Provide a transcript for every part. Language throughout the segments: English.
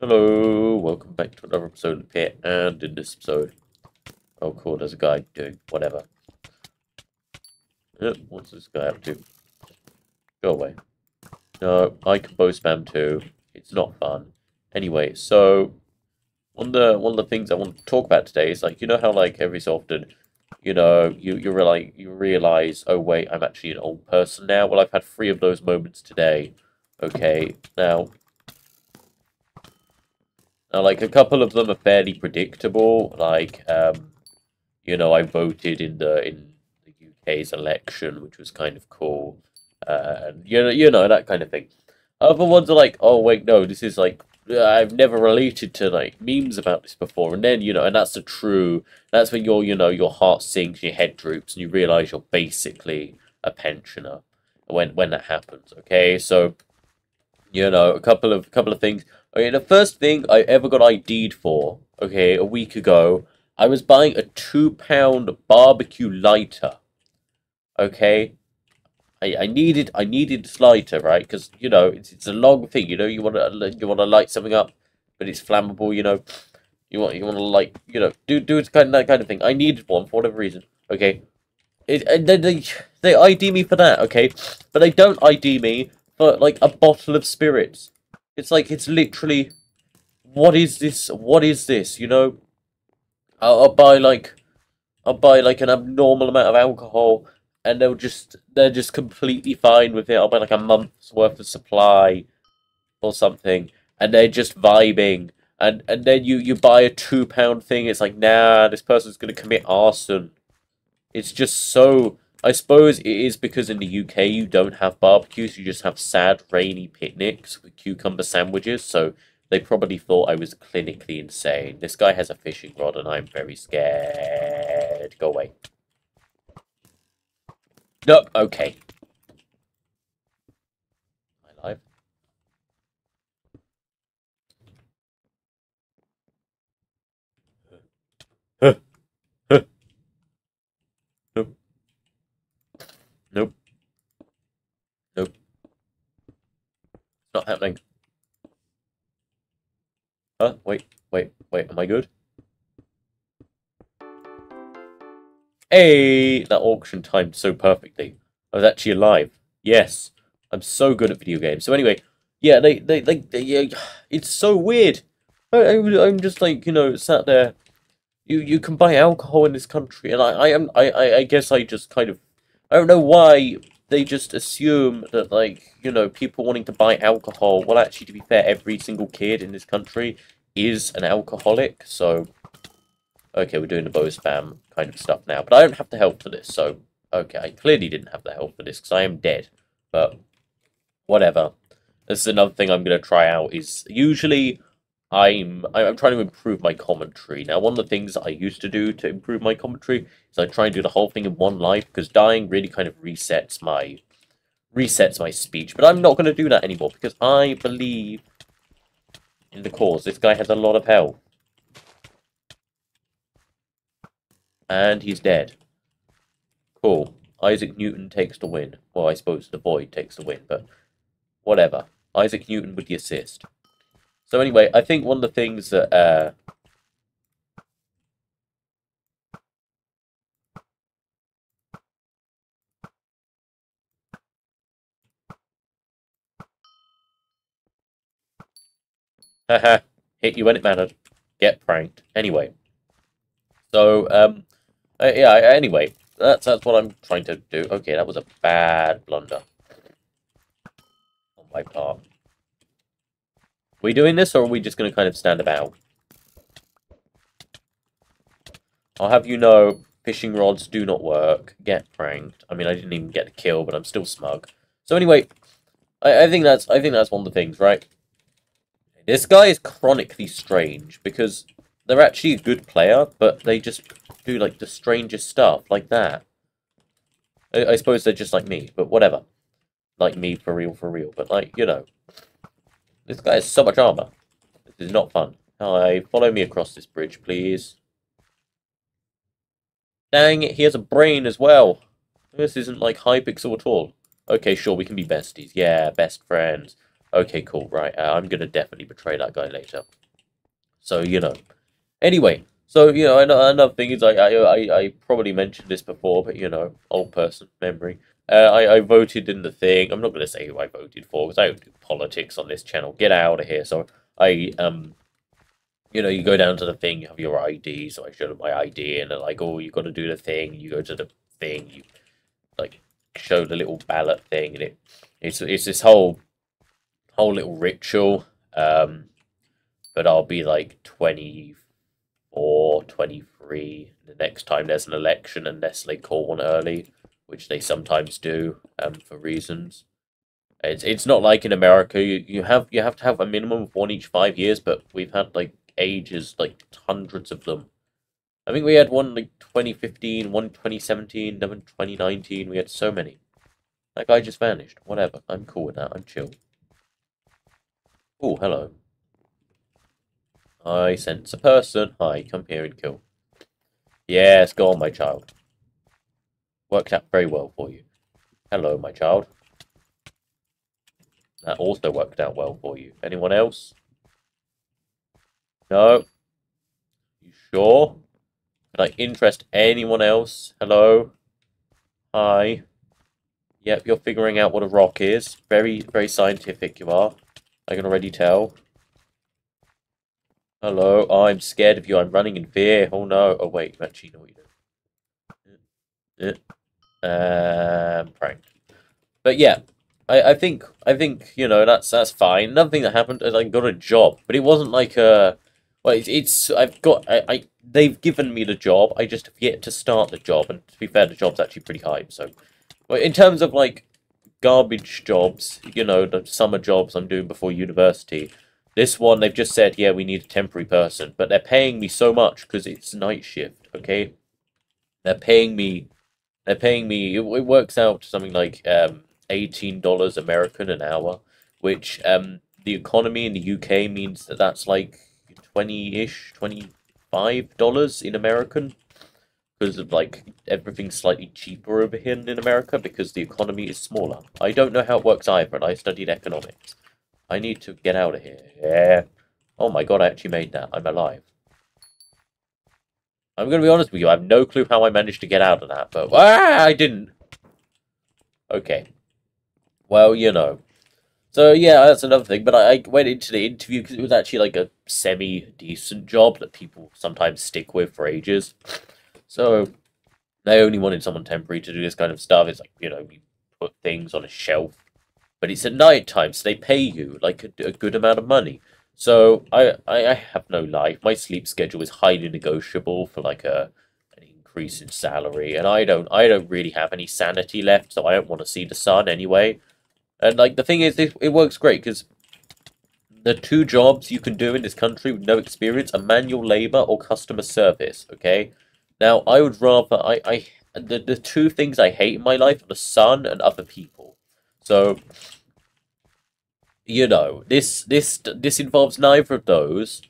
Hello, welcome back to another episode of the Pit, and in this episode, oh cool, there's a guy doing whatever. Yep, what's this guy up to? Go away. No, I can bow spam too. It's not fun. Anyway, so one of the one of the things I want to talk about today is like you know how like every so often, you know, you you realize you realize oh wait I'm actually an old person now. Well, I've had three of those moments today. Okay, now now, like, a couple of them are fairly predictable. Like, um, you know, I voted in the in the UK's election, which was kind of cool. Uh, and, you know, you know, that kind of thing. Other ones are like, oh, wait, no, this is like, I've never related to, like, memes about this before. And then, you know, and that's the true, that's when your, you know, your heart sinks, your head droops, and you realize you're basically a pensioner when, when that happens, okay? So, you know, a couple of, a couple of things. Okay, the first thing I ever got ID'd for, okay, a week ago, I was buying a two pound barbecue lighter. Okay, I, I needed I needed this lighter right because you know it's it's a long thing. You know you want to uh, you want to light something up, but it's flammable. You know, you want you want to like you know do do it kind of that kind of thing. I needed one for whatever reason. Okay, it and they they they ID me for that. Okay, but they don't ID me for like a bottle of spirits. It's like, it's literally, what is this? What is this? You know, I'll, I'll buy like, I'll buy like an abnormal amount of alcohol and they'll just, they're just completely fine with it. I'll buy like a month's worth of supply or something and they're just vibing. And, and then you, you buy a two pound thing. It's like, nah, this person's going to commit arson. It's just so I suppose it is because in the UK you don't have barbecues, you just have sad, rainy picnics with cucumber sandwiches, so they probably thought I was clinically insane. This guy has a fishing rod and I'm very scared. Go away. No, okay. Am I live? Nope. Nope. Not happening. Huh? Wait, wait, wait, am I good? Hey! That auction timed so perfectly. I was actually alive. Yes. I'm so good at video games. So anyway, yeah, they, they, they, they yeah, it's so weird. I, I, I'm just like, you know, sat there. You, you can buy alcohol in this country, and I, I am, I, I guess I just kind of I don't know why they just assume that, like, you know, people wanting to buy alcohol. Well, actually, to be fair, every single kid in this country is an alcoholic. So, okay, we're doing the bow spam kind of stuff now. But I don't have the health for this. So, okay, I clearly didn't have the health for this because I am dead. But, whatever. This is another thing I'm going to try out is usually I'm I'm trying to improve my commentary. Now, one of the things I used to do to improve my commentary is I try and do the whole thing in one life because dying really kind of resets my resets my speech. But I'm not going to do that anymore because I believe in the cause. This guy has a lot of health. And he's dead. Cool. Isaac Newton takes the win. Well, I suppose the void takes the win, but whatever. Isaac Newton with the assist. So anyway, I think one of the things that uh, Haha, hit you when it mattered. Get pranked. Anyway. So, um, uh, yeah, anyway, that's, that's what I'm trying to do. Okay, that was a bad blunder on my part we doing this, or are we just going to kind of stand about? I'll have you know, fishing rods do not work. Get pranked. I mean, I didn't even get a kill, but I'm still smug. So anyway, I, I think that's I think that's one of the things, right? This guy is chronically strange because they're actually a good player, but they just do like the strangest stuff like that. I, I suppose they're just like me, but whatever. Like me for real, for real. But like you know, this guy has so much armor. This is not fun. Hi, follow me across this bridge, please. Dang it, he has a brain as well. This isn't like Hypixel at all. Okay, sure, we can be besties. Yeah, best friends. Okay, cool. Right, uh, I'm gonna definitely betray that guy later. So you know. Anyway, so you know, another thing is I I I probably mentioned this before, but you know, old person memory. Uh, I I voted in the thing. I'm not gonna say who I voted for because I don't do politics on this channel. Get out of here. So I um. You know, you go down to the thing, you have your ID, so I showed them my ID, and they're like, oh, you got to do the thing. You go to the thing, you, like, show the little ballot thing, and it, it's, it's this whole whole little ritual. Um, but I'll be like 24, 23 the next time there's an election unless they call one early, which they sometimes do um, for reasons. It's it's not like in America you, you have you have to have a minimum of one each five years, but we've had like ages like hundreds of them. I think we had one like 2015, one 2017, then 2019. We had so many. That guy just vanished. Whatever. I'm cool with that. I'm chill. Oh, hello. I sense a person. Hi, come here and kill. Yes, go on, my child. Worked out very well for you. Hello, my child. That also worked out well for you. Anyone else? No? You sure? Can I interest anyone else? Hello? Hi? Yep, you're figuring out what a rock is. Very, very scientific you are. I can already tell. Hello, oh, I'm scared of you. I'm running in fear. Oh no. Oh wait, you actually know what you're doing. Uh, uh. Um, prank. But yeah, I, I think I think you know that's that's fine. Another thing that happened I got a job, but it wasn't like a. Well, it's, it's I've got I, I they've given me the job. I just have yet to start the job, and to be fair, the job's actually pretty high. So, well, in terms of like garbage jobs, you know, the summer jobs I'm doing before university. This one, they've just said, yeah, we need a temporary person, but they're paying me so much because it's night shift, okay? They're paying me, they're paying me, it, it works out to something like um, $18 American an hour, which um, the economy in the UK means that that's like 20-ish, $25 in American because of like everything's slightly cheaper over here in America because the economy is smaller. I don't know how it works either, and I studied economics. I need to get out of here. Yeah. Oh my god, I actually made that. I'm alive. I'm going to be honest with you, I have no clue how I managed to get out of that, but ah, I didn't. Okay. Well, you know. So, yeah, that's another thing, but I, I went into the interview because it was actually like a semi-decent job that people sometimes stick with for ages. So they only wanted someone temporary to do this kind of stuff. It's like, you know, you put things on a shelf. But it's at night time, so they pay you like a, a good amount of money. So I, I, I have no life. My sleep schedule is highly negotiable for like a an increase in salary, and I don't I don't really have any sanity left, so I don't want to see the sun anyway. And like the thing is, it, it works great because the two jobs you can do in this country with no experience are manual labor or customer service. Okay, now, I would rather I I the the two things I hate in my life are the sun and other people. So you know, this this this involves neither of those.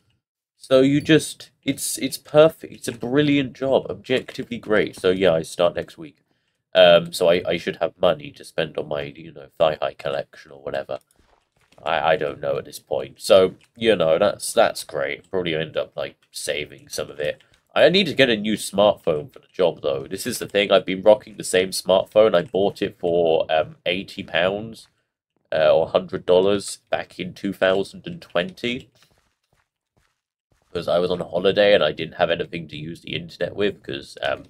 So you just it's it's perfect. It's a brilliant job, objectively great. So yeah, I start next week. Um, so I, I should have money to spend on my you know thigh high collection or whatever. I, I don't know at this point. So you know that's that's great. Probably end up like saving some of it. I need to get a new smartphone for the job, though. This is the thing. I've been rocking the same smartphone. I bought it for um, eighty pounds uh, or hundred dollars back in two thousand and twenty because I was on holiday and I didn't have anything to use the internet with because um,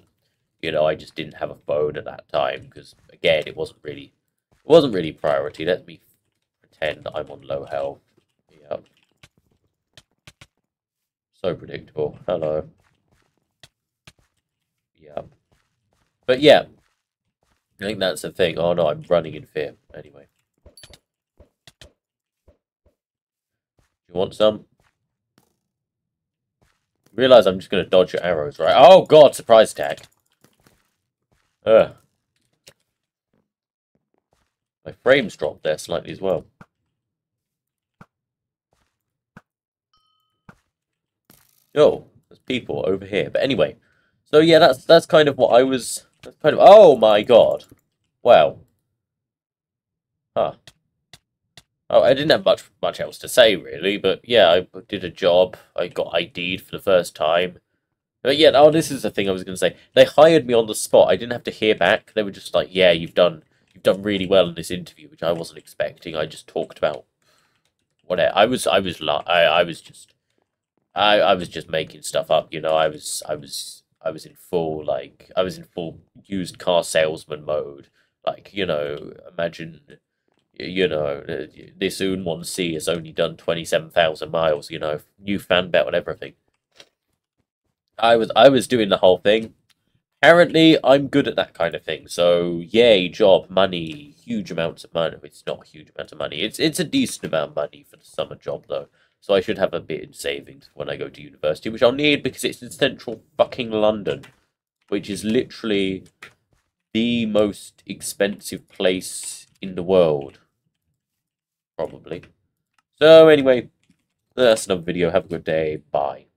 you know I just didn't have a phone at that time because again it wasn't really it wasn't really priority. Let me pretend I'm on low health. Yep. So predictable. Hello. Yeah. But yeah, I think that's the thing. Oh no, I'm running in fear. Anyway. You want some? Realize I'm just going to dodge your arrows, right? Oh god, surprise attack. Ugh. My frames dropped there slightly as well. Oh, there's people over here. But anyway, so yeah, that's that's kind of what I was. That's kind of. Oh my god! Wow. Huh. Oh, I didn't have much much else to say really, but yeah, I did a job. I got ID'd for the first time. But yeah, oh, this is the thing I was going to say. They hired me on the spot. I didn't have to hear back. They were just like, "Yeah, you've done you've done really well in this interview," which I wasn't expecting. I just talked about whatever. I was I was I I was just I I was just making stuff up. You know, I was I was I was in full like I was in full used car salesman mode. Like you know, imagine you know, uh, this oon1c has only done 27,000 miles, you know, new fan belt and everything. I was I was doing the whole thing. Apparently, I'm good at that kind of thing. So, yay, job, money, huge amounts of money. It's not a huge amount of money. It's it's a decent amount of money for the summer job, though. So I should have a bit in savings when I go to university, which I'll need because it's in central fucking London, which is literally the most expensive place in the world probably. So anyway, that's another video. Have a good day. Bye.